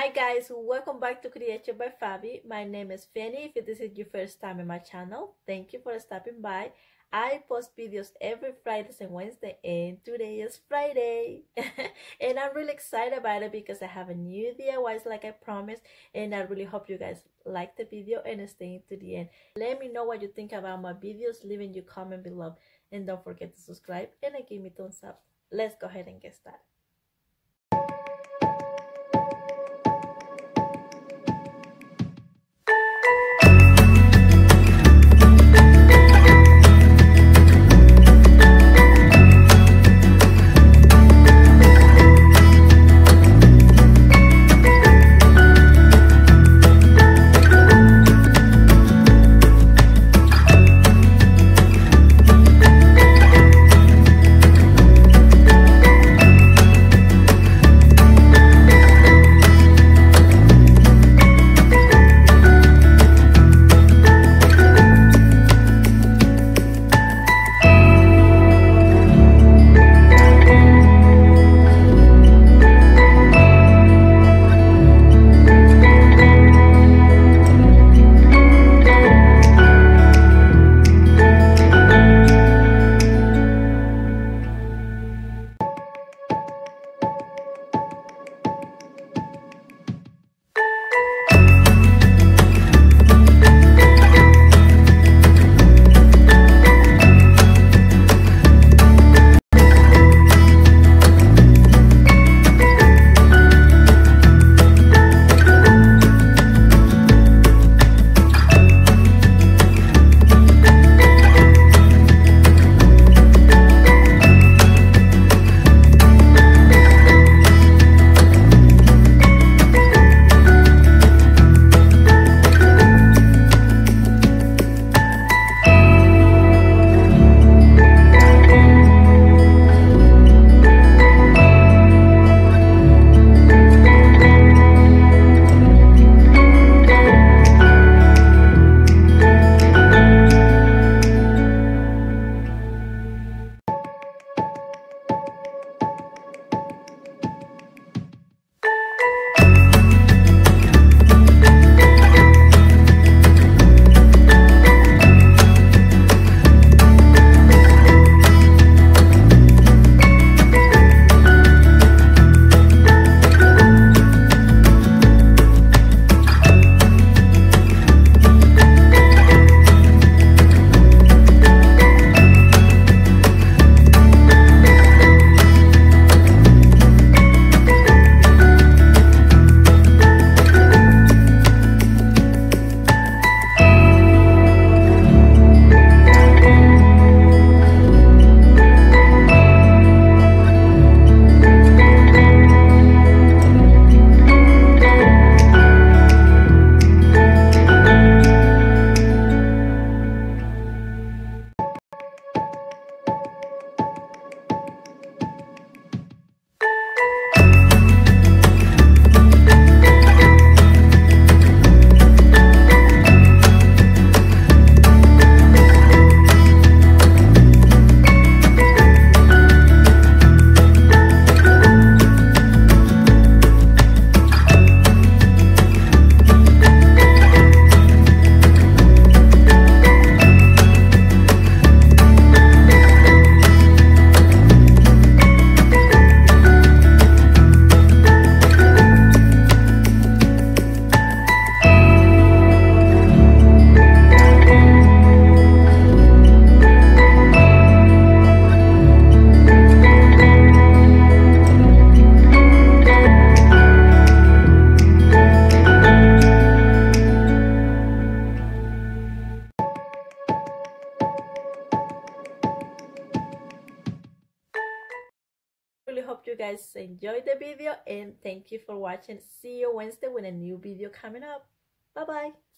Hi guys, welcome back to Creation by Favi. My name is Fanny. If this is your first time in my channel, thank you for stopping by. I post videos every Friday and Wednesday and today is Friday. and I'm really excited about it because I have a new DIYs like I promised and I really hope you guys like the video and stay to the end. Let me know what you think about my videos, leaving your comment below and don't forget to subscribe and give me thumbs up. Let's go ahead and get started. You guys enjoyed the video and thank you for watching. See you wednesday with a new video coming up. Bye bye